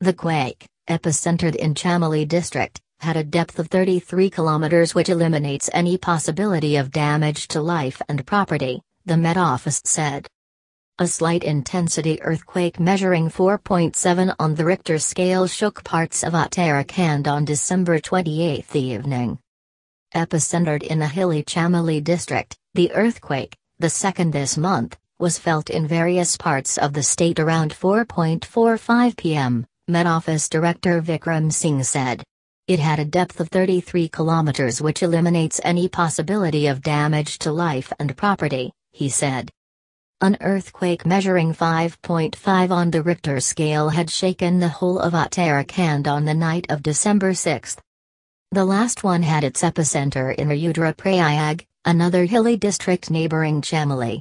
The quake, epicentered in Chamoli district, had a depth of 33 kilometers which eliminates any possibility of damage to life and property, the Met Office said. A slight intensity earthquake measuring 4.7 on the Richter scale shook parts of Uttarakhand on December 28 evening. Epicentered in the hilly Chamoli district, the earthquake, the second this month, was felt in various parts of the state around 4.45 pm, Met Office Director Vikram Singh said. It had a depth of 33 kilometers which eliminates any possibility of damage to life and property, he said. An earthquake measuring 5.5 on the Richter scale had shaken the whole of Uttarakhand on the night of December 6. The last one had its epicenter in Rudra Prayag, another hilly district neighboring Chamoli.